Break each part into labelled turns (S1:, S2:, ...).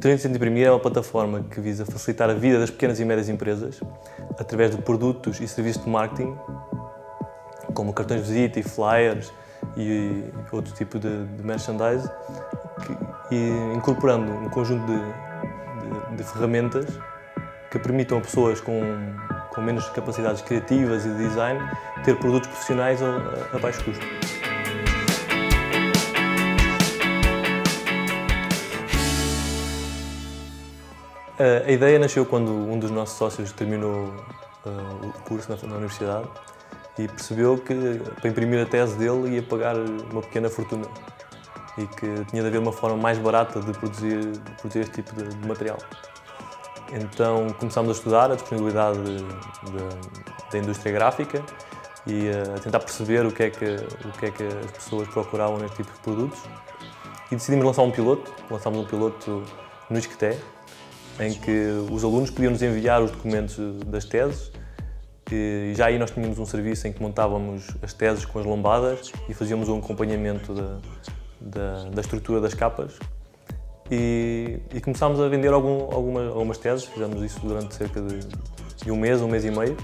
S1: 360 Imprimir é uma plataforma que visa facilitar a vida das pequenas e médias empresas através de produtos e serviços de marketing, como cartões de visita e flyers e outro tipo de, de merchandise, que, e incorporando um conjunto de, de, de, ferramentas que permitam a pessoas com, com menos capacidades criativas e de design ter produtos profissionais a, a baixo custo. A ideia nasceu quando um dos nossos sócios terminou uh, o curso na, na, universidade e percebeu que para imprimir a tese dele ia pagar uma pequena fortuna e que tinha de haver uma forma mais barata de produzir, de produzir este tipo de, de, material. Então começámos a estudar a disponibilidade da indústria gráfica e a tentar perceber o que, é que, o que é que as pessoas procuravam neste tipo de produtos e decidimos lançar um piloto. Lançámos um piloto no Isqueté, em que os alunos podiam nos enviar os documentos das teses e já aí nós tínhamos um serviço em que montávamos as teses com as lombadas e fazíamos um acompanhamento da, da, da estrutura das capas e, e, começámos a vender algum, algumas, algumas teses, fizemos isso durante cerca de, de, um mês, um mês e meio.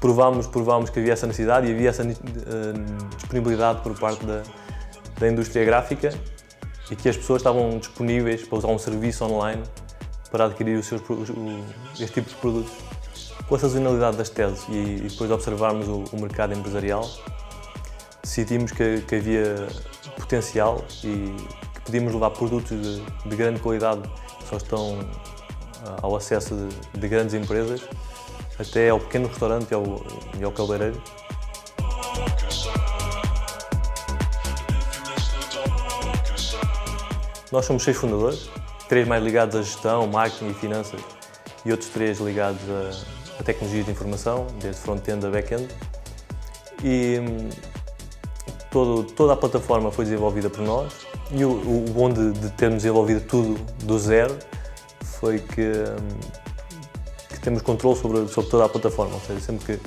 S1: Provámos, provámos que havia essa necessidade e havia essa uh, disponibilidade por parte da, da indústria gráfica e que as pessoas estavam disponíveis para usar um serviço online para adquirir os seus, o, este tipo de produtos. Com a sazonalidade das teses e, e depois de observarmos o, o, mercado empresarial, decidimos que, que, havia potencial e que podíamos levar produtos de, de grande qualidade que só estão ah, ao acesso de, de, grandes empresas até ao pequeno restaurante e ao, e ao cabeleireiro. Nós somos seis fundadores, três mais ligados à gestão, marketing e finanças e outros três ligados a, a tecnologias de informação, desde front-end a back-end. E todo, toda a plataforma foi desenvolvida por nós e o, o bom de, de termos desenvolvido tudo do zero foi que, que temos controle sobre, sobre toda a plataforma, ou seja, sempre que,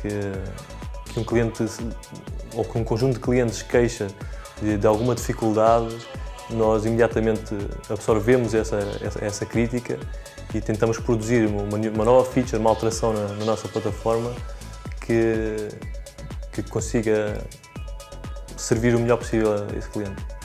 S1: que, que um cliente ou que um conjunto de clientes queixa de, de alguma dificuldade nós imediatamente absorvemos essa, essa, essa crítica e tentamos produzir uma, uma, nova feature, uma alteração na, na nossa plataforma que, que consiga servir o melhor possível a esse cliente.